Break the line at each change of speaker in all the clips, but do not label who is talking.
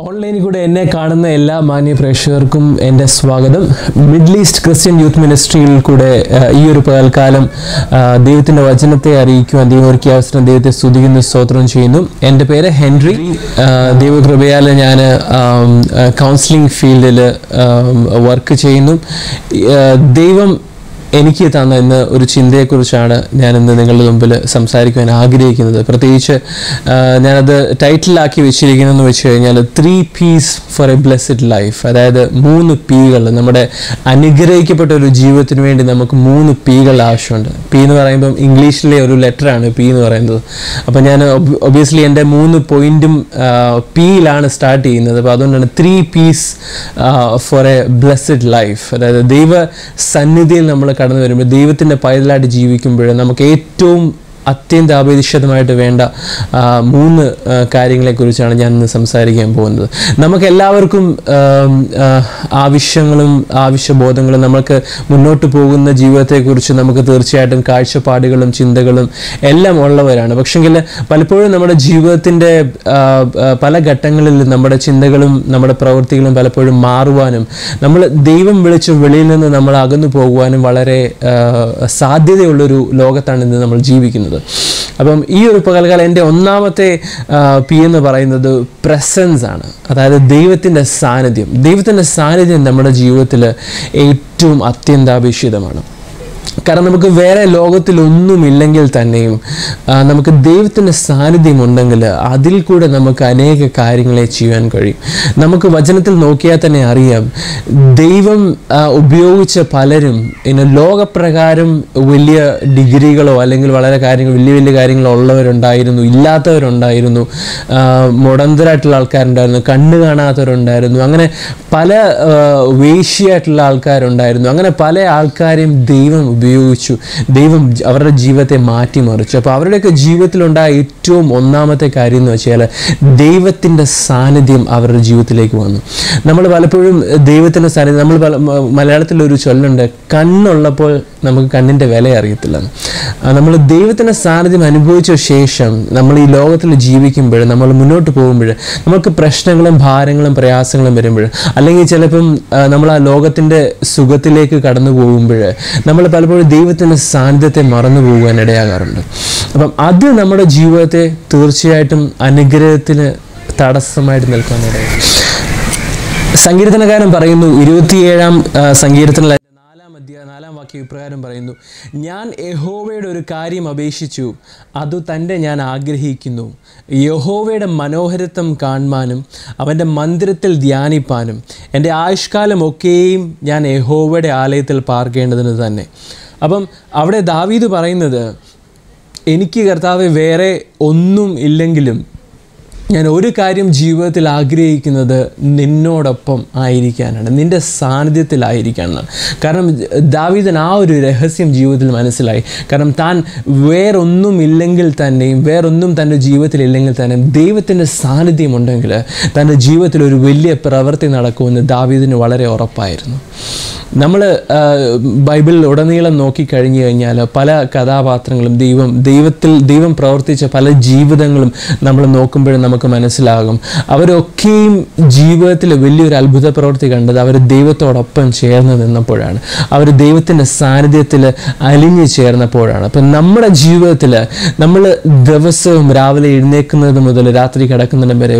ഓൺലൈനിൽ കൂടെ എന്നെ കാണുന്ന എല്ലാ മാന്യ പ്രേക്ഷകർക്കും എന്റെ സ്വാഗതം. മിഡിൽ ഈസ്റ്റ് ക്രിസ്ത്യൻ യൂത്ത് മിനിസ്ട്രിയിൽ കൂടെ ഈ ഒരു പകൽക്കാലം ദൈവത്തിന്റെ വചനത്തെ അറിയിക്കുവാൻ ദൈവം ഒരുക്കിയ അവസരം ദൈവത്തെ സ്തുതിക്കുന്ന സ്തോത്രം ചെയ്യുന്നു. എന്റെ പേര് ഹെൻറി. ദൈവകൃപയാൽ ഞാൻ കൗൺസിലിംഗ് ഫീൽഡിൽ വർക്ക് ചെയ്യുന്നു. ദൈവം എനിക്ക് തന്ന ഇന്ന് ഒരു ചിന്തയെക്കുറിച്ചാണ് ഞാൻ ഇന്ന് നിങ്ങളുടെ മുമ്പിൽ സംസാരിക്കുവാൻ ആഗ്രഹിക്കുന്നത്. പ്രത്യേകിച്ച് ഞാനത് ടൈറ്റിലാക്കി വെച്ചിരിക്കുന്നതെന്ന് വെച്ച് കഴിഞ്ഞാൽ three P's for a blessed life അതായത് മൂന്ന് പീകൾ നമ്മുടെ അനുഗ്രഹിക്കപ്പെട്ട ഒരു ജീവിതത്തിന് വേണ്ടി നമുക്ക് മൂന്ന് പീകൾ ആവശ്യമുണ്ട്. പി എന്ന് പറയുമ്പം ഇംഗ്ലീഷിലെ ഒരു ലെറ്ററാണ് പി എന്ന് പറയുന്നത്. അപ്പം ഞാൻ ഒബിയസ്ലി എന്റെ മൂന്ന് പോയിന്റും പിയിലാണ് സ്റ്റാർട്ട് ചെയ്യുന്നത്. അപ്പോൾ അതുകൊണ്ടാണ് three P's for a blessed life അതായത് ദൈവ സന്നിധിയിൽ നമ്മൾ കടന്നു വരുമ്പോൾ ദൈവത്തിന്റെ പൈതലായിട്ട് ജീവിക്കുമ്പോൾ നമുക്ക് ഏറ്റവും അത്യന്താപേക്ഷിതമായിട്ട് വേണ്ട മൂന്ന് കാര്യങ്ങളെക്കുറിച്ചാണ് ഞാൻ ഇന്ന് സംസാരിക്കാൻ പോകുന്നത്. നമുക്ക് എല്ലാവർക്കും ആം, ആ, ആവശ്യങ്ങളും ആവശ്യബോധങ്ങളും നമുക്ക് മുന്നോട്ട് പോകുന്ന ജീവിതത്തെക്കുറിച്ച് നമുക്ക് തീർച്ചയായിട്ടും കാഴ്ചപ്പാടുകളും ചിന്തകളും എല്ലാം ഉള്ളവരാണ്. പക്ഷെങ്കിൽ പലപ്പോഴും നമ്മുടെ ജീവിതത്തിന്റെ പല ഘട്ടങ്ങളിൽ നമ്മുടെ ചിന്തകളും നമ്മുടെ പ്രവൃത്തികളും പലപ്പോഴും മാറുവാനും നമ്മൾ ദൈവം വിളിച്ച് വെളിയിൽ നിന്ന് നമ്മൾ അകന്നു പോകുവാനും വളരെ സാധ്യതയുള്ളൊരു ലോകത്താണ് ഇന്ന് നമ്മൾ ജീവിക്കുന്നത്. അപ്പം ഈ ഒരു പകൽകാല എന്റെ ഒന്നാമത്തെ പി എന്ന് പറയുന്നത് പ്രസൻസ് ആണ്. അതായത് ദൈവത്തിന്റെ സാന്നിധ്യം. ദൈവത്തിന്റെ സാന്നിധ്യം നമ്മുടെ ജീവിതത്തിൽ ഏറ്റവും അത്യന്താപേക്ഷിതമാണ്. കാരണം നമുക്ക് വേറെ ലോകത്തിലൊന്നുമില്ലെങ്കിൽ തന്നെയും നമുക്ക് ദൈവത്തിന്റെ സാന്നിധ്യം ഉണ്ടെങ്കിൽ അതിൽ കൂടെ നമുക്ക് അനേക കാര്യങ്ങളെ ചെയ്യാൻ കഴിയും. നമുക്ക് വചനത്തിൽ നോക്കിയാൽ തന്നെ അറിയാം ദൈവം ഉപയോഗിച്ച പലരും ഇന്ന് ലോകപ്രകാരം വലിയ ഡിഗ്രികളോ അല്ലെങ്കിൽ വളരെ കാര്യങ്ങൾ വലിയ വലിയ കാര്യങ്ങളോ ഉള്ളവരുണ്ടായിരുന്നു ഇല്ലാത്തവരുണ്ടായിരുന്നു മുടന്തരായിട്ടുള്ള ആൾക്കാരുണ്ടായിരുന്നു കണ്ണ് കാണാത്തവരുണ്ടായിരുന്നു അങ്ങനെ പല ആ, വേശ്യയായിട്ടുള്ള ആൾക്കാരുണ്ടായിരുന്നു അങ്ങനെ പല ആൾക്കാരെയും ദൈവം ഉപയോഗിച്ചു ദൈവം അവരുടെ ജീവിതത്തെ മാറ്റിമറിച്ചു. അപ്പോൾ അവരുടെയൊക്കെ ജീവിതത്തിലുണ്ടായ ഏറ്റവും ഒന്നാമത്തെ കാര്യം എന്ന് വെച്ചാൽ ദൈവത്തിന്റെ സാന്നിധ്യം അവരുടെ ജീവിതത്തിലേക്ക് വന്നു. നമ്മൾ പലപ്പോഴും ദൈവത്തിന്റെ സാന്നിധ്യം നമ്മൾ മലയാളത്തിലൊരു ചൊല്ലുണ്ട് കണ്ണുള്ളപ്പോൾ നമുക്ക് കണ്ണിന്റെ വില അറിയത്തില്ല. നമ്മൾ ദൈവത്തിന്റെ സാന്നിധ്യം അനുഭവിച്ച ശേഷം നമ്മൾ ഈ ലോകത്തിൽ ജീവിക്കുമ്പോൾ നമ്മൾ മുന്നോട്ട് പോകുമ്പോൾ നമുക്ക് പ്രശ്നങ്ങളും ഭാരങ്ങളും പ്രയാസങ്ങളും വരുമ്പോൾ അല്ലെങ്കിൽ ചിലപ്പം നമ്മൾ ആ ലോകത്തിന്റെ സുഖത്തിലേക്ക് കടന്നു പോകുമ്പോൾ നമ്മൾ പലപ്പോഴും ദൈവത്തിന്റെ സാന്നിധ്യത്തെ മറന്നു പോകുവാൻ ഇടയാകാറുണ്ട്. അപ്പം അത് നമ്മുടെ ജീവിതത്തെ തീർച്ചയായിട്ടും അനുഗ്രഹത്തിന് തടസ്സമായിട്ട് നിൽക്കാൻ ഇടയാകും സങ്കീർത്തനകാരൻ പറയുന്നു ഇരുപത്തിയേഴാം സങ്കീർത്തന നാലാം അധ്യായ നാലാം വാക്യം ഇപ്രകാരം പറയുന്നു ഞാൻ യഹോവയുടെ ഒരു കാര്യം അപേക്ഷിച്ചു അത് തന്റെ ഞാൻ ആഗ്രഹിക്കുന്നു. യഹോവയുടെ മനോഹരത്വം കാണുവാനും അവന്റെ മന്ദിരത്തിൽ ധ്യാനിപ്പാനും എന്റെ ആയുഷ്കാലമൊക്കെയും ഞാൻ യഹോവയുടെ ആലയത്തിൽ പാർക്കേണ്ടതിന് തന്നെ. അപ്പം അവിടെ ദാവീദ് പറയുന്നത് എനിക്ക് കർത്താവ് വേറെ ഒന്നും ഇല്ലെങ്കിലും ഞാൻ ഒരു കാര്യം ജീവിതത്തിൽ ആഗ്രഹിക്കുന്നത് നിന്നോടൊപ്പം ആയിരിക്കാനാണ് നിന്റെ സാന്നിധ്യത്തിലായിരിക്കാനാണ് കാരണം ദാവീദൻ ആ ഒരു രഹസ്യം ജീവിതത്തിൽ മനസ്സിലായി. കാരണം താൻ വേറൊന്നും ഇല്ലെങ്കിൽ തന്നെയും വേറൊന്നും തന്റെ ജീവിതത്തിൽ ഇല്ലെങ്കിൽ തന്നെ ദൈവത്തിന്റെ സാന്നിധ്യം ഉണ്ടെങ്കിൽ തന്റെ ജീവിതത്തിൽ ഒരു വലിയ പ്രവൃത്തി നടക്കുമെന്ന് ദാവീദിന് വളരെ ഉറപ്പായിരുന്നു. നമ്മൾ ബൈബിളിൽ ഉടനീളം നോക്കിക്കഴിഞ്ഞു കഴിഞ്ഞാൽ പല കഥാപാത്രങ്ങളും ദൈവം ദൈവത്തിൽ ദൈവം പ്രവർത്തിച്ച പല ജീവിതങ്ങളും നമ്മൾ നോക്കുമ്പോഴും നമുക്ക് മനസ്സിലാകും. അവരൊക്കെയും ജീവിതത്തിൽ വലിയൊരു അത്ഭുത പ്രവൃത്തി കണ്ടത് അവർ ദൈവത്തോടൊപ്പം ചേർന്ന് നിന്നപ്പോഴാണ്. അവർ ദൈവത്തിന്റെ സാന്നിധ്യത്തിൽ അലിഞ്ഞു ചേർന്നപ്പോഴാണ്. അപ്പം നമ്മുടെ ജീവിതത്തിൽ നമ്മൾ ദിവസവും രാവിലെ എഴുന്നേക്കുന്നത് മുതൽ രാത്രി കിടക്കുന്നതിന് വരെ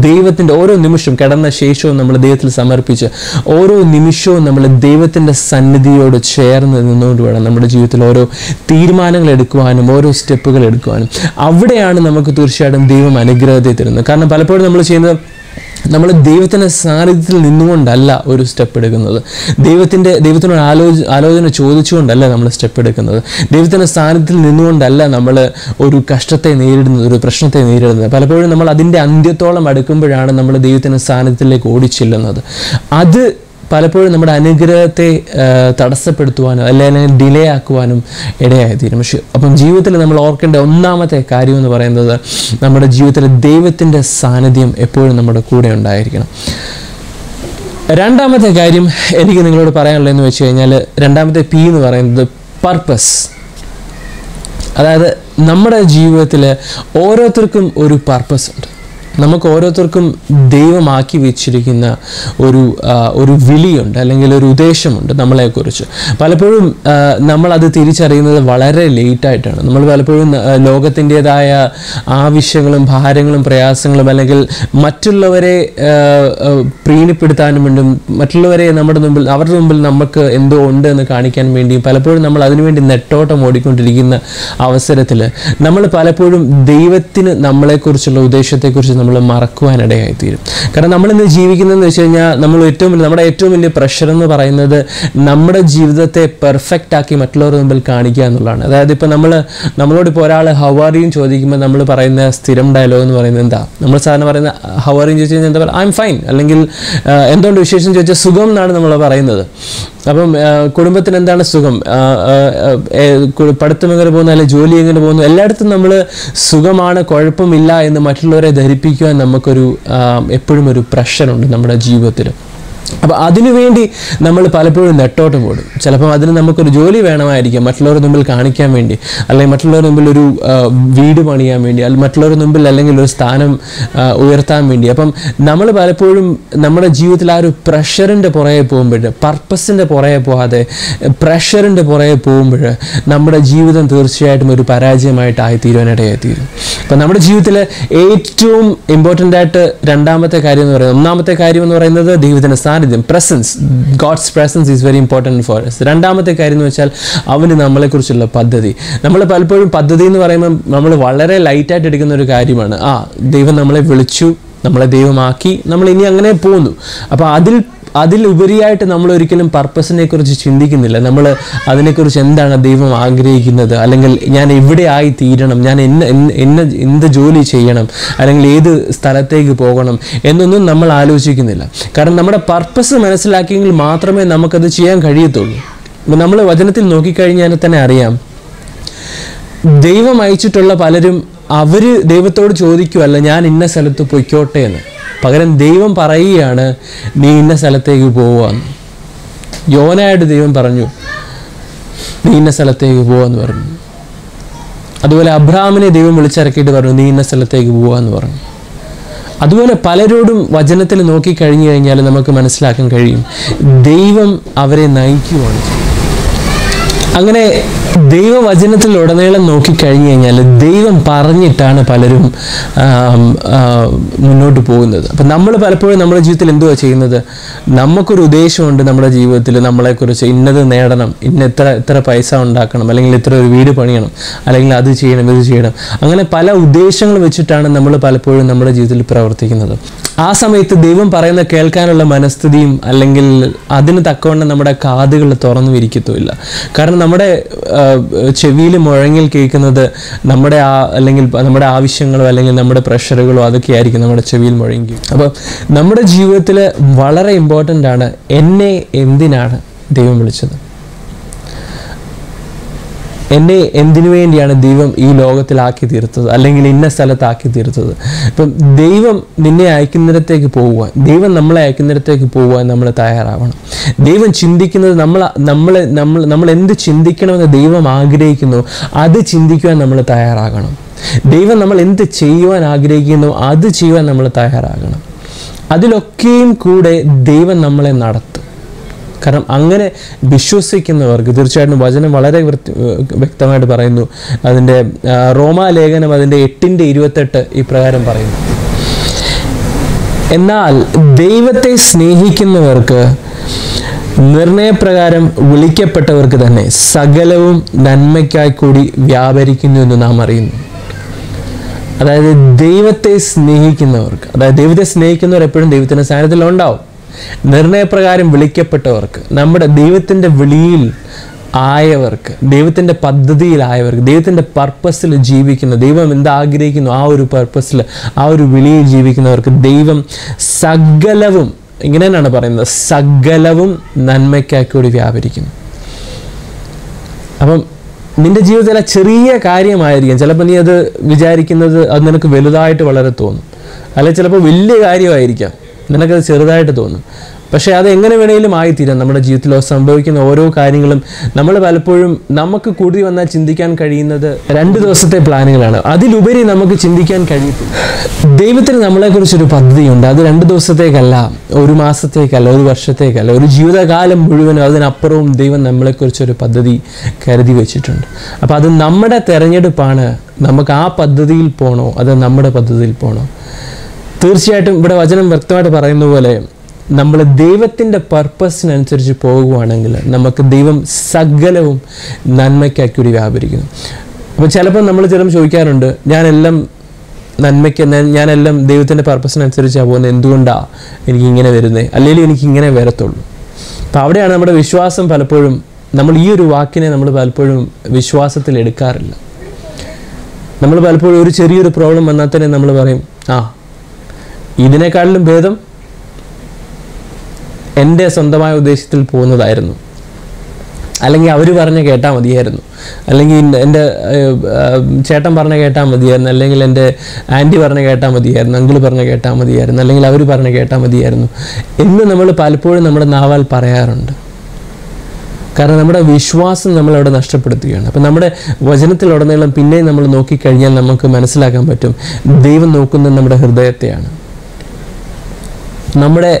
ദൈവത്തിന്റെ ഓരോ നിമിഷവും കിടന്ന ശേഷവും നമ്മൾ ദൈവത്തിൽ സമർപ്പിച്ച് ഓരോ നിമിഷവും നമ്മൾ ദൈവത്തിന്റെ സന്നിധിയോട് ചേർന്ന് നിന്നുകൊണ്ട് വേണം നമ്മുടെ ജീവിതത്തിൽ ഓരോ തീരുമാനങ്ങൾ എടുക്കുവാനും ഓരോ സ്റ്റെപ്പുകൾ എടുക്കുവാനും. അവിടെയാണ് നമുക്ക് തീർച്ചയായിട്ടും ദൈവം അനുഗ്രഹത്തെ തരുന്നത് കാരണം പലപ്പോഴും നമ്മൾ ചെയ്യുന്നത് നമ്മൾ ദൈവത്തിന്റെ സാന്നിധ്യത്തിൽ നിന്നുകൊണ്ടല്ല ഒരു സ്റ്റെപ്പ് എടുക്കുന്നത്. ദൈവത്തിന്റെ ദൈവത്തിനോട് ആലോച ആലോചന ചോദിച്ചുകൊണ്ടല്ല നമ്മൾ സ്റ്റെപ്പ് എടുക്കുന്നത്. ദൈവത്തിന്റെ സാന്നിധ്യത്തിൽ നിന്നുകൊണ്ടല്ല നമ്മൾ ഒരു കഷ്ടത്തെ നേരിടുന്നത് ഒരു പ്രശ്നത്തെ നേരിടുന്നത്. പലപ്പോഴും നമ്മൾ അതിന്റെ അന്ത്യത്തോളം അടുക്കുമ്പോഴാണ് നമ്മൾ ദൈവത്തിന്റെ സാന്നിധ്യത്തിലേക്ക് ഓടിച്ചെല്ലുന്നത്. അത് പലപ്പോഴും നമ്മുടെ അനുഗ്രഹത്തെ തടസ്സപ്പെടുത്തുവാനും അല്ലെങ്കിൽ ഡിലേ ആക്കുവാനും ഇടയായി തീരും. പക്ഷെ അപ്പം ജീവിതത്തിൽ നമ്മൾ ഓർക്കേണ്ട ഒന്നാമത്തെ കാര്യം എന്ന് പറയുന്നത് നമ്മുടെ ജീവിതത്തിൽ ദൈവത്തിന്റെ സാന്നിധ്യം എപ്പോഴും നമ്മുടെ കൂടെ ഉണ്ടായിരിക്കണം. രണ്ടാമത്തെ കാര്യം എനിക്ക് നിങ്ങളോട് പറയാനുള്ളതെന്ന് വെച്ച് കഴിഞ്ഞാൽ രണ്ടാമത്തെ പി എന്ന് പറയുന്നത് പർപ്പസ് അതായത് നമ്മുടെ ജീവിതത്തിൽ ഓരോരുത്തർക്കും ഒരു പർപ്പസ് ഉണ്ട്. നമുക്ക് ഓരോരുത്തർക്കും ദൈവമാക്കി വെച്ചിരിക്കുന്ന ഒരു ഒരു വിളിയുണ്ട് അല്ലെങ്കിൽ ഒരു ഉദ്ദേശമുണ്ട് നമ്മളെക്കുറിച്ച്. പലപ്പോഴും നമ്മളത് തിരിച്ചറിയുന്നത് വളരെ ലേറ്റായിട്ടാണ്. നമ്മൾ പലപ്പോഴും ലോകത്തിന്റെതായ ആവശ്യങ്ങളും ഭാരങ്ങളും പ്രയാസങ്ങളും അല്ലെങ്കിൽ മറ്റുള്ളവരെ പ്രീണിപ്പെടുത്താനും വേണ്ടും മറ്റുള്ളവരെ നമ്മുടെ മുമ്പിൽ അവരുടെ മുമ്പിൽ നമുക്ക് എന്തോ ഉണ്ട് എന്ന് കാണിക്കാൻ വേണ്ടിയും പലപ്പോഴും നമ്മൾ അതിനുവേണ്ടി നെട്ടോട്ടം ഓടിക്കൊണ്ടിരിക്കുന്ന അവസരത്തിൽ നമ്മൾ പലപ്പോഴും ദൈവത്തിന് നമ്മളെക്കുറിച്ചുള്ള ഉദ്ദേശത്തെക്കുറിച്ച് നമ്മൾ മറക്കുവാനിടയായിത്തീരും. കാരണം നമ്മളിന്ന് ജീവിക്കുന്നതെന്ന് വെച്ച് കഴിഞ്ഞാൽ നമ്മൾ ഏറ്റവും നമ്മുടെ ഏറ്റവും വലിയ പ്രഷർ എന്ന് പറയുന്നത് നമ്മുടെ ജീവിതത്തെ പെർഫെക്റ്റ് ആക്കി മറ്റുള്ളവരുടെ മുമ്പിൽ കാണിക്കുക എന്നുള്ളതാണ്. അതായത് ഇപ്പോൾ നമ്മൾ നമ്മളോട് ഇപ്പോൾ ഒരാൾ ഹവാറിയും ചോദിക്കുമ്പോൾ നമ്മൾ പറയുന്ന സ്ഥിരം ഡയലോഗ് എന്ന് പറയുന്നത് എന്താ? നമ്മൾ സാധാരണ പറയുന്ന ഹവാറിയും ചോദിച്ചു കഴിഞ്ഞാൽ എന്താ പറയുക? ഐ എം ഫൈൻ അല്ലെങ്കിൽ എന്തുകൊണ്ട് വിശേഷം ചോദിച്ചാൽ സുഖം എന്നാണ് നമ്മൾ പറയുന്നത്. അപ്പം കുടുംബത്തിന് എന്താണ് സുഖം? പഠിത്തം എങ്ങനെ പോകുന്നു? അല്ലെങ്കിൽ ജോലി എങ്ങനെ പോകുന്നു? എല്ലായിടത്തും നമ്മൾ സുഖമാണ് കുഴപ്പമില്ല എന്ന് മറ്റുള്ളവരെ ധരിപ്പിക്കുവാൻ നമുക്കൊരു എപ്പോഴും ഒരു പ്രഷറുണ്ട് നമ്മുടെ ജീവിതത്തിൽ അപ്പോൾ അതിനുവേണ്ടി നമ്മൾ പലപ്പോഴും നെട്ടോട്ട് പോടും ചിലപ്പം അതിന് നമുക്കൊരു ജോലി വേണമായിരിക്കും. മറ്റുള്ളവരുടെ മുമ്പിൽ കാണിക്കാൻ വേണ്ടി അല്ലെങ്കിൽ മറ്റുള്ളവരുടെ മുമ്പിൽ ഒരു വീട് പണിയാൻ വേണ്ടി അല്ലെങ്കിൽ മറ്റുള്ളവരുടെ മുമ്പിൽ അല്ലെങ്കിൽ ഒരു സ്ഥാനം ഉയർത്താൻ വേണ്ടി. അപ്പം നമ്മൾ പലപ്പോഴും നമ്മുടെ ജീവിതത്തിൽ ആ ഒരു പ്രഷറിന്റെ പുറകെ പോകുമ്പോൾ പർപ്പസിന്റെ പുറകെ പോകാതെ പ്രഷറിന്റെ പുറകെ പോകുമ്പോൾ നമ്മുടെ ജീവിതം തീർച്ചയായിട്ടും ഒരു പരാജയമായിട്ടായി തീരുവാനിടയായി തീരും. അപ്പം നമ്മുടെ ജീവിതത്തിൽ ഏറ്റവും ഇമ്പോർട്ടന്റ് ആയിട്ട് രണ്ടാമത്തെ കാര്യം എന്ന് പറയുന്നത് ഒന്നാമത്തെ കാര്യം എന്ന് പറയുന്നത് ദൈവത്തിന്റെ സാന്നിധ്യം. Presence God's presence is very important for us രണ്ടാമത്തെ കാര്യം എന്ന് വെച്ചാൽ അവന് നമ്മളെക്കുറിച്ചുള്ള പദ്ധതി. നമ്മൾ പലപ്പോഴും പദ്ധതി എന്ന് പറയുമ്പോൾ നമ്മൾ വളരെ ലൈറ്റായിട്ട് എടുക്കുന്ന ഒരു കാര്യമാണ്. ആ ദൈവം നമ്മളെ വിളിച്ചു നമ്മളെ ദൈവമാക്കി നമ്മൾ ഇനി അങ്ങനെ പോകുന്നു. അപ്പോൾ അതിൽ അതിലുപരിയായിട്ട് നമ്മൾ ഒരിക്കലും പർപ്പസിനെ കുറിച്ച് ചിന്തിക്കുന്നില്ല. നമ്മൾ അതിനെക്കുറിച്ച് എന്താണ് ദൈവം ആഗ്രഹിക്കുന്നത്? അല്ലെങ്കിൽ ഞാൻ എവിടെ ആയി തീരണം? ഞാൻ എന്ന എന്ന- എന്ത് ജോലി ചെയ്യണം? അല്ലെങ്കിൽ ഏത് സ്ഥലത്തേക്ക് പോകണം? എന്നൊന്നും നമ്മൾ ആലോചിക്കുന്നില്ല. കാരണം നമ്മുടെ പർപ്പസ് മനസ്സിലാക്കിയെങ്കിൽ മാത്രമേ നമുക്കത് ചെയ്യാൻ കഴിയത്തുള്ളൂ. നമ്മൾ വചനത്തിൽ നോക്കിക്കഴിഞ്ഞാൽ തന്നെ അറിയാം. ദൈവം അയച്ചിട്ടുള്ള പലരും അവർ ദൈവത്തോട് ചോദിക്കുമല്ല ഞാൻ ഇന്ന സ്ഥലത്ത് പൊയ്ക്കോട്ടെ എന്ന്. പകരം ദൈവം പറയുകയാണ് നീ ഇന്ന സ്ഥലത്തേക്ക് പോവാന്ന് യോനായിട്ട് ദൈവം പറഞ്ഞു നീ ഇന്ന സ്ഥലത്തേക്ക് പോവാന്ന് പറഞ്ഞു. അതുപോലെ അബ്രാമിനെ ദൈവം വിളിച്ചിറക്കിയിട്ട് പറഞ്ഞു നീ ഇന്ന സ്ഥലത്തേക്ക് പോവാന്ന് പറഞ്ഞു. അതുപോലെ പലരോടും വചനത്തിൽ നോക്കിക്കഴിഞ്ഞു കഴിഞ്ഞാൽ നമുക്ക് മനസ്സിലാക്കാൻ കഴിയും ദൈവം അവരെ നയിക്കുവാണ് അങ്ങനെ ദൈവവചനത്തിൽ ഉടനീളം നോക്കിക്കഴിഞ്ഞു കഴിഞ്ഞാൽ ദൈവം പറഞ്ഞിട്ടാണ് പലരും മുന്നോട്ട് പോകുന്നത്. അപ്പം നമ്മൾ പലപ്പോഴും നമ്മുടെ ജീവിതത്തിൽ എന്തുവാ ചെയ്യുന്നത്? നമുക്കൊരു ഉദ്ദേശമുണ്ട് നമ്മുടെ ജീവിതത്തിൽ നമ്മളെക്കുറിച്ച് ഇന്നത് നേടണം ഇന്ന എത്ര എത്ര പൈസ ഉണ്ടാക്കണം അല്ലെങ്കിൽ ഇത്ര ഒരു വീട് പണിയണം അല്ലെങ്കിൽ അത് ചെയ്യണം ഇത് ചെയ്യണം. അങ്ങനെ പല ഉദ്ദേശങ്ങൾ വെച്ചിട്ടാണ് നമ്മൾ പലപ്പോഴും നമ്മുടെ ജീവിതത്തിൽ പ്രവർത്തിക്കുന്നത്. ആ സമയത്ത് ദൈവം പറയുന്ന കേൾക്കാനുള്ള മനസ്ഥിതിയും അല്ലെങ്കിൽ അതിന് തക്കവണ്ണം നമ്മുടെ കാതുകൾ തുറന്നു ഇരിക്കത്തുമില്ല കാരണം നമ്മുടെ ചെവിയിൽ മുഴങ്ങിൽ കേൾക്കുന്നത് നമ്മുടെ ആ അല്ലെങ്കിൽ നമ്മുടെ ആവശ്യങ്ങളോ അല്ലെങ്കിൽ നമ്മുടെ പ്രഷറുകളോ അതൊക്കെയായിരിക്കും നമ്മുടെ ചെവിയിൽ മുഴങ്ങി അപ്പോൾ നമ്മുടെ ജീവിതത്തിൽ വളരെ ഇമ്പോർട്ടന്റ് ആണ് എന്നെ എന്തിനാണ് ദൈവം വിളിച്ചത്? എന്നെ എന്തിനു വേണ്ടിയാണ് ദൈവം ഈ ലോകത്തിലാക്കി തീർത്തത്? അല്ലെങ്കിൽ ഇന്ന സ്ഥലത്താക്കി തീർത്തത്? ഇപ്പം ദൈവം നിന്നെ അയക്കുന്നിടത്തേക്ക് പോകുവാൻ ദൈവം നമ്മളെ അയക്കുന്നിടത്തേക്ക് പോകുവാൻ നമ്മൾ തയ്യാറാവണം. ദൈവം ചിന്തിക്കുന്നത് നമ്മൾ നമ്മൾ നമ്മൾ നമ്മൾ എന്ത് ചിന്തിക്കണമെന്ന് ദൈവം ആഗ്രഹിക്കുന്നു അത് ചിന്തിക്കുവാൻ നമ്മൾ തയ്യാറാകണം. ദൈവം നമ്മൾ എന്ത് ചെയ്യുവാൻ ആഗ്രഹിക്കുന്നു അത് ചെയ്യുവാൻ നമ്മൾ തയ്യാറാകണം. അതിലൊക്കെയും കൂടെ ദൈവം നമ്മളെ നടത്തും. കാരണം അങ്ങനെ വിശ്വസിക്കുന്നവർക്ക് തീർച്ചയായിട്ടും വചനം വളരെ വ്യക്തമായിട്ട് പറയുന്നു. അതിന്റെ റോമാലേഖനം അതിന്റെ എട്ടിന്റെ ഇരുപത്തെട്ട് ഇപ്രകാരം പറയുന്നു. എന്നാൽ ദൈവത്തെ സ്നേഹിക്കുന്നവർക്ക് നിർണയപ്രകാരം വിളിക്കപ്പെട്ടവർക്ക് തന്നെ സകലവും നന്മയ്ക്കായി കൂടി വ്യാപരിക്കുന്നു എന്ന് നാം അറിയുന്നു. അതായത് ദൈവത്തെ സ്നേഹിക്കുന്നവർക്ക് അതായത് ദൈവത്തെ സ്നേഹിക്കുന്നവർ എപ്പോഴും ദൈവത്തിന്റെ സാന്നിധ്യത്തിൽ ഉണ്ടാവും നിർണയപ്രകാരം വിളിക്കപ്പെട്ടവർക്ക് നമ്മുടെ ദൈവത്തിന്റെ വിളിയിൽ ആയവർക്ക് ദൈവത്തിന്റെ പദ്ധതിയിലായവർക്ക് ദൈവത്തിന്റെ പർപ്പസിൽ ജീവിക്കുന്ന ദൈവം എന്താഗ്രഹിക്കുന്നു ആ ഒരു പർപ്പസിൽ ആ ഒരു വിളിയിൽ ജീവിക്കുന്നവർക്ക് ദൈവം സകലവും ഇങ്ങനെ തന്നെയാണ് പറയുന്നത് സകലവും നന്മയ്ക്കായി കൂടി വ്യാപരിക്കുന്നു. അപ്പം നിന്റെ ജീവിതത്തിലെ ചെറിയ കാര്യമായിരിക്കും. ചിലപ്പോൾ നീ അത് വിചാരിക്കുന്നത് അത് നിനക്ക് വലുതായിട്ട് വളരെ തോന്നും. അല്ലെങ്കിൽ ചിലപ്പോൾ വലിയ കാര്യമായിരിക്കാം. നിനക്കത് ചെറുതായിട്ട് തോന്നും. പക്ഷേ അത് എങ്ങനെ വേണേലും ആയിത്തീരാം. നമ്മുടെ ജീവിതത്തിലോ സംഭവിക്കുന്ന ഓരോ കാര്യങ്ങളും നമ്മൾ പലപ്പോഴും നമുക്ക് കൂടി വന്നാൽ ചിന്തിക്കാൻ കഴിയുന്നത് രണ്ട് ദിവസത്തെ പ്ലാനുകളാണ്. അതിലുപരി നമുക്ക് ചിന്തിക്കാൻ കഴിയത്തില്ല. ദൈവത്തിന് നമ്മളെക്കുറിച്ചൊരു പദ്ധതിയുണ്ട്. അത് രണ്ട് ദിവസത്തേക്കല്ല ഒരു മാസത്തേക്കല്ല ഒരു വർഷത്തേക്കല്ല ഒരു ജീവിതകാലം മുഴുവനും അതിനപ്പുറവും ദൈവം നമ്മളെക്കുറിച്ചൊരു പദ്ധതി കരുതി വെച്ചിട്ടുണ്ട്. അപ്പോൾ അത് നമ്മുടെ തിരഞ്ഞെടുപ്പാണ്. നമുക്ക് ആ പദ്ധതിയിൽ പോണോ? അത് നമ്മുടെ പദ്ധതിയിൽ പോകണോ തീർച്ചയായിട്ടും ഇവിടെ വചനം വ്യക്തമായിട്ട് പറയുന്ന പോലെ നമ്മൾ ദൈവത്തിന്റെ പർപ്പസിനനുസരിച്ച് പോകുവാണെങ്കിൽ നമുക്ക് ദൈവം സകലവും നന്മയ്ക്കാക്കി കൂടി വ്യാപരിക്കുന്നു. അപ്പോൾ ചിലപ്പോൾ നമ്മൾ ചിലപ്പോൾ ചോദിക്കാറുണ്ട് ഞാനെല്ലാം നന്മയ്ക്ക് ഞാനെല്ലാം ദൈവത്തിന്റെ പർപ്പസിനനുസരിച്ചാണ് പോകുന്നത് എന്തുകൊണ്ടാണ് എനിക്ക് ഇങ്ങനെ വരുന്നത് അല്ലെങ്കിൽ എനിക്ക് ഇങ്ങനെ വരത്തുള്ളൂ. അപ്പോൾ അവിടെയാണ് നമ്മുടെ വിശ്വാസം പലപ്പോഴും നമ്മൾ ഈ ഒരു വാക്കിനെ നമ്മൾ പലപ്പോഴും വിശ്വാസത്തിൽ എടുക്കാറില്ല. നമ്മൾ പലപ്പോഴും ഒരു ചെറിയൊരു പ്രോബ്ലം വന്നാൽ തന്നെ നമ്മൾ പറയും ആ ഇതിനേക്കാളിലും ഭേദം എന്റെ സ്വന്തമായ ഉദ്ദേശത്തിൽ പോകുന്നതായിരുന്നു. അല്ലെങ്കിൽ അവർ പറഞ്ഞ് കേട്ടാൽ മതിയായിരുന്നു. അല്ലെങ്കിൽ എന്റെ ചേട്ടൻ പറഞ്ഞ് കേട്ടാൽ മതിയായിരുന്നു. അല്ലെങ്കിൽ എന്റെ ആന്റി പറഞ്ഞ് കേട്ടാൽ മതിയായിരുന്നു. അങ്കിൾ പറഞ്ഞ് കേട്ടാൽ മതിയായിരുന്നു. അല്ലെങ്കിൽ അവർ പറഞ്ഞ് കേട്ടാൽ മതിയായിരുന്നു. എന്ന് നമ്മൾ പലപ്പോഴും നമ്മുടെ നാവാൽ പറയാറുണ്ട്. കാരണം നമ്മുടെ വിശ്വാസം നമ്മളവിടെ നഷ്ടപ്പെടുത്തുകയാണ്. അപ്പം നമ്മുടെ വചനത്തിലുടനീളം പിന്നെയും നമ്മൾ നോക്കിക്കഴിഞ്ഞാൽ നമുക്ക് മനസ്സിലാക്കാൻ പറ്റും ദൈവം നോക്കുന്നത് നമ്മുടെ ഹൃദയത്തെയാണ്. നമ്മുടെ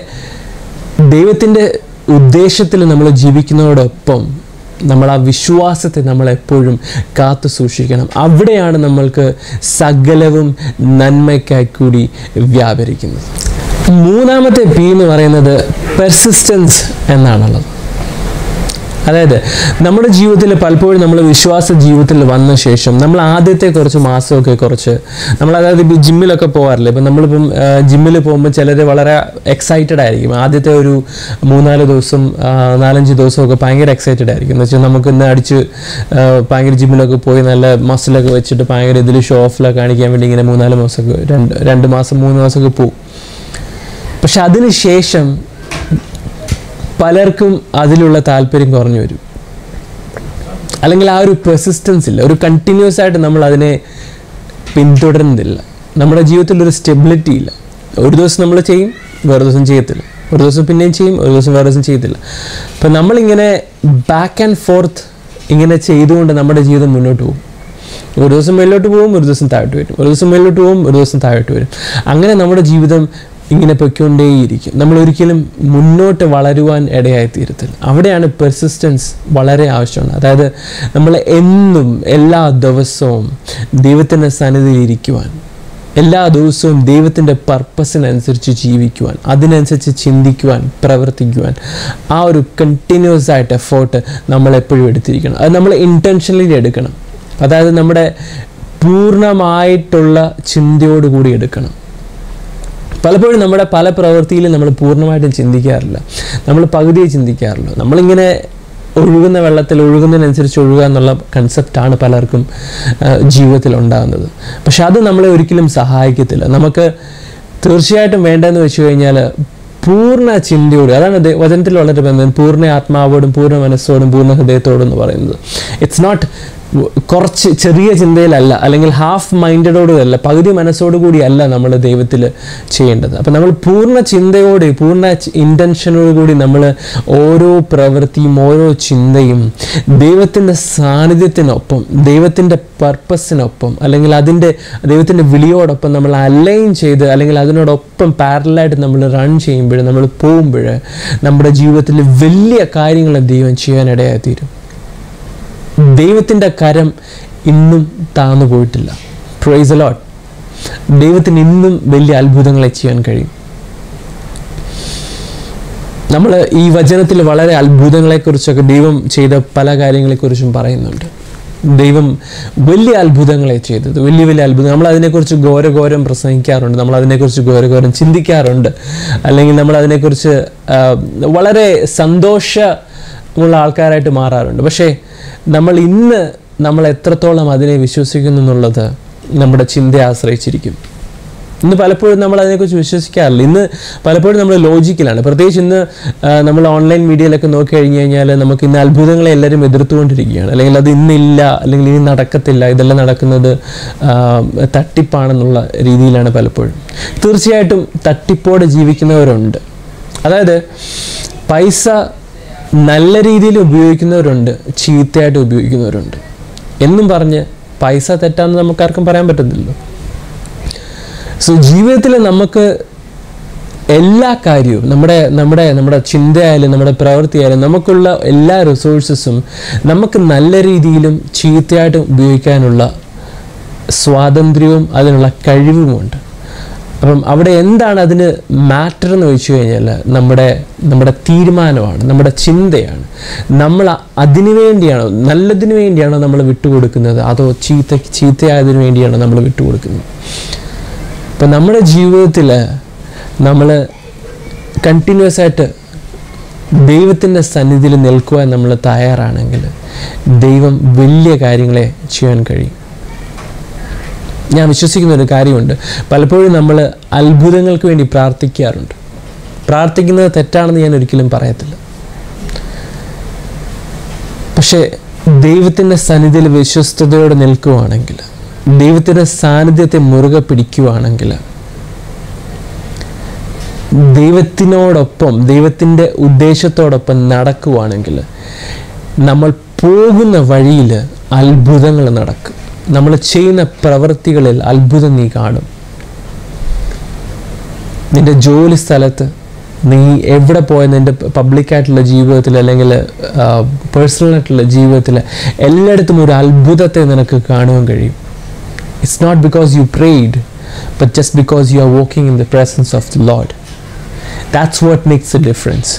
ദൈവത്തിന്റെ ഉദ്ദേശത്തിൽ നമ്മൾ ജീവിക്കുന്നതോടൊപ്പം നമ്മൾ ആ വിശ്വാസത്തെ നമ്മൾ എപ്പോഴും കാത്തു സൂക്ഷിക്കണം. അവിടെയാണ് നമ്മൾക്ക് സകലവും നന്മയ്ക്കായി കൂടി വ്യാപരിക്കുന്നത്. മൂന്നാമത്തെ പി എന്ന് പറയുന്നത് പെർസിസ്റ്റൻസ് എന്നാണുള്ളത്. അതായത് നമ്മുടെ ജീവിതത്തിൽ പലപ്പോഴും നമ്മൾ വിശ്വാസ ജീവിതത്തിൽ വന്ന ശേഷം നമ്മൾ ആദ്യത്തെ കുറച്ച് മാസമൊക്കെ കുറച്ച് നമ്മൾ അതായത് ഇപ്പോൾ ജിമ്മിലൊക്കെ പോകാറില്ല ഇപ്പം നമ്മളിപ്പം ജിമ്മിൽ പോകുമ്പോൾ ചിലർ വളരെ എക്സൈറ്റഡ് ആയിരിക്കും. ആദ്യത്തെ ഒരു മൂന്നാൽ ദിവസം നാലഞ്ച് ദിവസമൊക്കെ ഭയങ്കര എക്സൈറ്റഡ് ആയിരിക്കും. എന്ന് വെച്ചാൽ നമുക്ക് ഇന്ന് അടിച്ച് ഭയങ്കര ജിമ്മിലൊക്കെ പോയി നല്ല മസിലൊക്കെ വെച്ചിട്ട് ഭയങ്കര ഇതിൽ ഷോ ഓഫിലൊക്കെ കാണിക്കാൻ വേണ്ടി ഇങ്ങനെ മൂന്നാൽ മാസമൊക്കെ രണ്ട് രണ്ട് മാസം മൂന്ന് മാസമൊക്കെ പോകും പക്ഷെ അതിന് ശേഷം പലർക്കും അതിലുള്ള താല്പര്യം കുറഞ്ഞു വരും. അല്ലെങ്കിൽ ആ ഒരു പെർസിസ്റ്റൻസ് ഇല്ല. ഒരു കണ്ടിന്യൂസ് ആയിട്ട് നമ്മൾ അതിനെ പിന്തുടരുന്നില്ല. നമ്മുടെ ജീവിതത്തിൽ ഒരു സ്റ്റെബിലിറ്റി ഇല്ല. ഒരു ദിവസം നമ്മൾ ചെയ്യും വേറെ ദിവസം ചെയ്യത്തില്ല. ഒരു ദിവസം പിന്നെയും ചെയ്യും ഒരു ദിവസം വേറെ ദിവസം ചെയ്യത്തില്ല. അപ്പം നമ്മളിങ്ങനെ ബാക്ക് ആൻഡ് ഫോർത്ത് ഇങ്ങനെ ചെയ്തുകൊണ്ട് നമ്മുടെ ജീവിതം മുന്നോട്ട് പോകും. ഒരു ദിവസം മേലോട്ട് പോകും ഒരു ദിവസം താഴോട്ട് വരും. ഒരു ദിവസം മേലോട്ട് പോകും ഒരു ദിവസം താഴോട്ട് വരും. അങ്ങനെ നമ്മുടെ ജീവിതം ഇങ്ങനെ പൊയ്ക്കൊണ്ടേയിരിക്കും. നമ്മൾ ഒരിക്കലും മുന്നോട്ട് വളരുവാൻ ഇടയായി തീരത്തില്ല. അവിടെയാണ് പെർസിസ്റ്റൻസ് വളരെ ആവശ്യമാണ്. അതായത് നമ്മൾ എന്നും എല്ലാ ദിവസവും ദൈവത്തിന്റെ സന്നിധിയിൽ ഇരിക്കുവാൻ എല്ലാ ദിവസവും ദൈവത്തിന്റെ പർപ്പസിനനുസരിച്ച് ജീവിക്കുവാൻ അതിനനുസരിച്ച് ചിന്തിക്കുവാൻ പ്രവർത്തിക്കുവാൻ ആ ഒരു കണ്ടിന്യൂസ് ആയിട്ട് എഫേർട്ട് നമ്മൾ എപ്പോഴും എടുത്തിരിക്കണം. അത് നമ്മൾ ഇന്റൻഷനലി എടുക്കണം. അതായത് നമ്മുടെ പൂർണമായിട്ടുള്ള ചിന്തയോടുകൂടി എടുക്കണം. പലപ്പോഴും നമ്മുടെ പല പ്രവൃത്തിയിലും നമ്മൾ പൂർണമായിട്ടും ചിന്തിക്കാറില്ല. നമ്മൾ പകുതിയെ ചിന്തിക്കാറുള്ളൂ നമ്മളിങ്ങനെ ഒഴുകുന്ന വെള്ളത്തിൽ ഒഴുകുന്നതിനനുസരിച്ച് ഒഴുകുക എന്നുള്ള കൺസെപ്റ്റാണ് പലർക്കും ജീവിതത്തിൽ ഉണ്ടാകുന്നത്. പക്ഷെ അത് നമ്മളെ ഒരിക്കലും സഹായിക്കത്തില്ല. നമുക്ക് തീർച്ചയായിട്ടും വേണ്ടതെന്ന് വെച്ച് കഴിഞ്ഞാൽ പൂർണ ചിന്തയോട് അതാണ് വചനത്തിൽ വളരെ ബന്ധം പൂർണ ആത്മാവോടും പൂർണ മനസ്സോടും പൂർണ ഹൃദയത്തോടും എന്ന് പറയുന്നത്. ഇറ്റ്സ് നോട്ട് കുറച്ച് ചെറിയ ചിന്തയിലല്ല അല്ലെങ്കിൽ ഹാഫ് മൈൻഡഡോടുകൂടിയല്ല പകുതി മനസ്സോടു കൂടിയല്ല നമ്മൾ ദൈവത്തിൽ ചെയ്യേണ്ടത്. അപ്പം നമ്മൾ പൂർണ ചിന്തയോടെ പൂർണ ഇന്റൻഷനോടുകൂടി നമ്മൾ ഓരോ പ്രവൃത്തിയും ഓരോ ചിന്തയും ദൈവത്തിന്റെ സാന്നിധ്യത്തിനൊപ്പം ദൈവത്തിന്റെ പർപ്പസിനൊപ്പം അല്ലെങ്കിൽ അതിന്റെ ദൈവത്തിന്റെ വിളിയോടൊപ്പം നമ്മൾ അലൈൻ ചെയ്ത് അല്ലെങ്കിൽ അതിനോടൊപ്പം പാരലായിട്ട് നമ്മൾ റൺ ചെയ്യുമ്പോൾ നമ്മൾ പോകുമ്പോൾ നമ്മുടെ ജീവിതത്തിൽ വലിയ കാര്യങ്ങൾ ദൈവം ചെയ്യാനിടയായി തീരും ദൈവത്തിന്റെ കരം ഇന്നും താന്നു പോയിട്ടില്ല. പ്രൈസ് അലോട്ട് ദൈവത്തിന് ഇന്നും വലിയ അത്ഭുതങ്ങളെ ചെയ്യാൻ കഴിയും. നമ്മൾ ഈ വചനത്തിൽ വളരെ അത്ഭുതങ്ങളെക്കുറിച്ചൊക്കെ ദൈവം ചെയ്ത പല കാര്യങ്ങളെക്കുറിച്ചും പറയുന്നുണ്ട്. ദൈവം വലിയ അത്ഭുതങ്ങളെ ചെയ്തത്. വലിയ വലിയ അത്ഭുതം നമ്മൾ അതിനെക്കുറിച്ച് ഘോരഘോരം പ്രസംഗിക്കാറുണ്ട്. നമ്മൾ അതിനെക്കുറിച്ച് ഘോരഘോരം ചിന്തിക്കാറുണ്ട്. അല്ലെങ്കിൽ നമ്മൾ അതിനെക്കുറിച്ച് വളരെ സന്തോഷമുള്ള ആൾക്കാരായിട്ട് മാറാറുണ്ട്. പക്ഷേ നമ്മൾ ഇന്ന് നമ്മൾ എത്രത്തോളം അതിനെ വിശ്വസിക്കുന്നു എന്നുള്ളത് നമ്മുടെ ചിന്തയെ ആശ്രയിച്ചിരിക്കും. ഇന്ന് പലപ്പോഴും നമ്മൾ അതിനെക്കുറിച്ച് വിശ്വസിക്കാറില്ല. ഇന്ന് പലപ്പോഴും നമ്മൾ ലോജിക്കലാണ്. പ്രത്യേകിച്ച് ഇന്ന് നമ്മൾ ഓൺലൈൻ മീഡിയയിലൊക്കെ നോക്കി കഴിഞ്ഞ് കഴിഞ്ഞാൽ നമുക്ക് ഇന്ന് അത്ഭുതങ്ങളെ എല്ലാവരും എതിർത്തുകൊണ്ടിരിക്കുകയാണ്. അല്ലെങ്കിൽ അത് ഇന്നില്ല അല്ലെങ്കിൽ ഇനി നടക്കത്തില്ല ഇതെല്ലാം നടക്കുന്നത് തട്ടിപ്പാണെന്നുള്ള രീതിയിലാണ് പലപ്പോഴും. തീർച്ചയായിട്ടും തട്ടിപ്പോടെ ജീവിക്കുന്നവരുണ്ട്. അതായത് പൈസ നല്ല രീതിയിൽ ഉപയോഗിക്കുന്നവരുണ്ട് ചീത്തയായിട്ട് ഉപയോഗിക്കുന്നവരുണ്ട്. എന്നും പറഞ്ഞ് പൈസ തെറ്റാന്ന് നമുക്കാർക്കും പറയാൻ പറ്റത്തില്ലല്ലോ. സോ ജീവിതത്തിൽ നമുക്ക് എല്ലാ കാര്യവും നമ്മുടെ നമ്മുടെ നമ്മുടെ ചിന്തയായാലും നമ്മുടെ പ്രവൃത്തിയായാലും നമുക്കുള്ള എല്ലാ റിസോഴ്സസും നമുക്ക് നല്ല രീതിയിലും ചീത്തയായിട്ടും ഉപയോഗിക്കാനുള്ള സ്വാതന്ത്ര്യവും അതിനുള്ള കഴിവുമുണ്ട്. അപ്പം അവിടെ എന്താണ് അതിന് മാറ്റർ എന്ന് ചോദിച്ചു കഴിഞ്ഞാൽ നമ്മുടെ നമ്മുടെ തീരുമാനമാണ് നമ്മുടെ ചിന്തയാണ്. നമ്മൾ അതിനു വേണ്ടിയാണോ നല്ലതിന് വേണ്ടിയാണോ നമ്മൾ വിട്ടുകൊടുക്കുന്നത്? അതോ ചീത്ത ചീത്തയായതിനു വേണ്ടിയാണോ നമ്മൾ വിട്ടുകൊടുക്കുന്നത്? ഇപ്പം നമ്മുടെ ജീവിതത്തിൽ നമ്മൾ കണ്ടിന്യൂസ് ആയിട്ട് ദൈവത്തിന്റെ സന്നിധിയിൽ നിൽക്കുവാൻ നമ്മൾ തയ്യാറാണെങ്കിൽ ദൈവം വലിയ കാര്യങ്ങളെ ചെയ്യാൻ കഴിയും. ഞാൻ വിശ്വസിക്കുന്ന ഒരു കാര്യമുണ്ട്. പലപ്പോഴും നമ്മൾ അത്ഭുതങ്ങൾക്ക് വേണ്ടി പ്രാർത്ഥിക്കാറുണ്ട്. പ്രാർത്ഥിക്കുന്നത് തെറ്റാണെന്ന് ഞാൻ ഒരിക്കലും പറയത്തില്ല. പക്ഷേ ദൈവത്തിന്റെ സന്നിധിയിൽ വിശ്വസ്തയോടെ നിൽക്കുവാണെങ്കിൽ ദൈവത്തിന്റെ സാന്നിധ്യത്തെ മുറുകെ പിടിക്കുവാണെങ്കിൽ ദൈവത്തിനോടൊപ്പം ദൈവത്തിന്റെ ഉദ്ദേശത്തോടൊപ്പം നടക്കുവാണെങ്കിൽ നമ്മൾ പോകുന്ന വഴിയിൽ അത്ഭുതങ്ങൾ നടക്കും. നമ്മൾ ചെയ്യുന്ന പ്രവൃത്തികളിൽ അത്ഭുതം നീ കാണും. നിന്റെ ജോലി സ്ഥലത്ത് നീ എവിടെ പോയ നിന്റെ പബ്ലിക്കായിട്ടുള്ള ജീവിതത്തിൽ അല്ലെങ്കിൽ പേഴ്സണലായിട്ടുള്ള ജീവിതത്തിൽ എല്ലായിടത്തും ഒരു അത്ഭുതത്തെ നിനക്ക് കാണുവാൻ കഴിയും. It's not because you prayed but just because you are walking in the presence of the Lord that's what makes a difference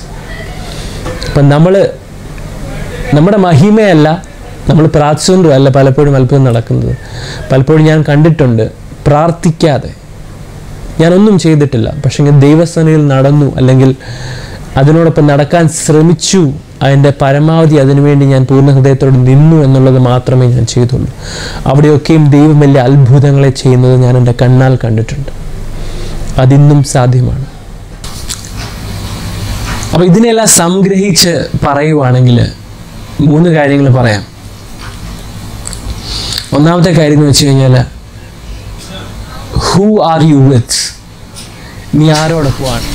അപ്പം നമ്മൾ നമ്മുടെ മഹിമയല്ല നമ്മൾ പ്രാർത്ഥിച്ചുകൊണ്ടുമല്ല പലപ്പോഴും അത്ഭുതം നടക്കുന്നത്. പലപ്പോഴും ഞാൻ കണ്ടിട്ടുണ്ട് പ്രാർത്ഥിക്കാതെ. ഞാനൊന്നും ചെയ്തിട്ടില്ല. പക്ഷേ ദൈവസേനയിൽ നടന്നു അല്ലെങ്കിൽ അതിനോടൊപ്പം നടക്കാൻ ശ്രമിച്ചു അതിന്റെ പരമാവധി അതിനുവേണ്ടി ഞാൻ പൂർണ ഹൃദയത്തോട് നിന്നു എന്നുള്ളത് മാത്രമേ ഞാൻ ചെയ്തുള്ളൂ. അവിടെയൊക്കെയും ദൈവം വലിയ അത്ഭുതങ്ങളെ ചെയ്യുന്നത് ഞാൻ എന്റെ കണ്ണാൽ കണ്ടിട്ടുണ്ട്. അതിന്നും സാധ്യമാണ്. അപ്പോൾ ഇതിനെല്ലാം സംഗ്രഹിച്ച് പറയുവാണെങ്കിൽ മൂന്ന് കാര്യങ്ങൾ പറയാം. ഒന്നാമത്തെ കാര്യം എന്ന് വെച്ച് കഴിഞ്ഞാൽ ഹൂ ആർ യു വിത്ത് നീ ആരോടൊപ്പമാണ്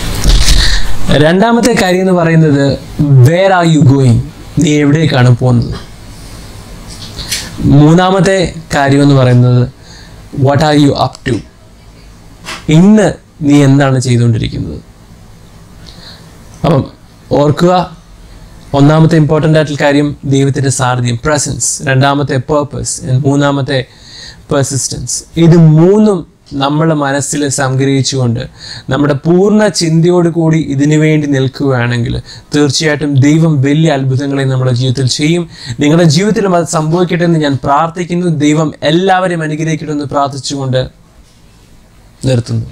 രണ്ടാമത്തെ കാര്യം എന്ന് പറയുന്നത് വേർ ആർ യു ഗോയിങ് നീ എവിടേക്കാണ് പോകുന്നത്? മൂന്നാമത്തെ കാര്യം എന്ന് പറയുന്നത് what are you up to ഇന്ന് നീ എന്താണ് ചെയ്തുകൊണ്ടിരിക്കുന്നത്? അപ്പം ഓർക്കുക ഒന്നാമത്തെ ഇമ്പോർട്ടന്റ് ആയിട്ടുള്ള കാര്യം ദൈവത്തിന്റെ സാരഥ്യം പ്രസൻസ് രണ്ടാമത്തെ പേർപ്പസ് മൂന്നാമത്തെ പെർസിസ്റ്റൻസ് ഇത് മൂന്നും നമ്മൾ മനസ്സിൽ സംഗ്രഹിച്ചുകൊണ്ട് നമ്മുടെ പൂർണ ചിന്തയോട് കൂടി ഇതിനു വേണ്ടി നിൽക്കുകയാണെങ്കിൽ തീർച്ചയായിട്ടും ദൈവം വലിയ അത്ഭുതങ്ങളെ നമ്മുടെ ജീവിതത്തിൽ ചെയ്യും. നിങ്ങളുടെ ജീവിതത്തിലും അത് സംഭവിക്കട്ടെ എന്ന് ഞാൻ പ്രാർത്ഥിക്കുന്നു. ദൈവം എല്ലാവരെയും അനുഗ്രഹിക്കട്ടെ എന്ന് പ്രാർത്ഥിച്ചുകൊണ്ട് നിർത്തുന്നു.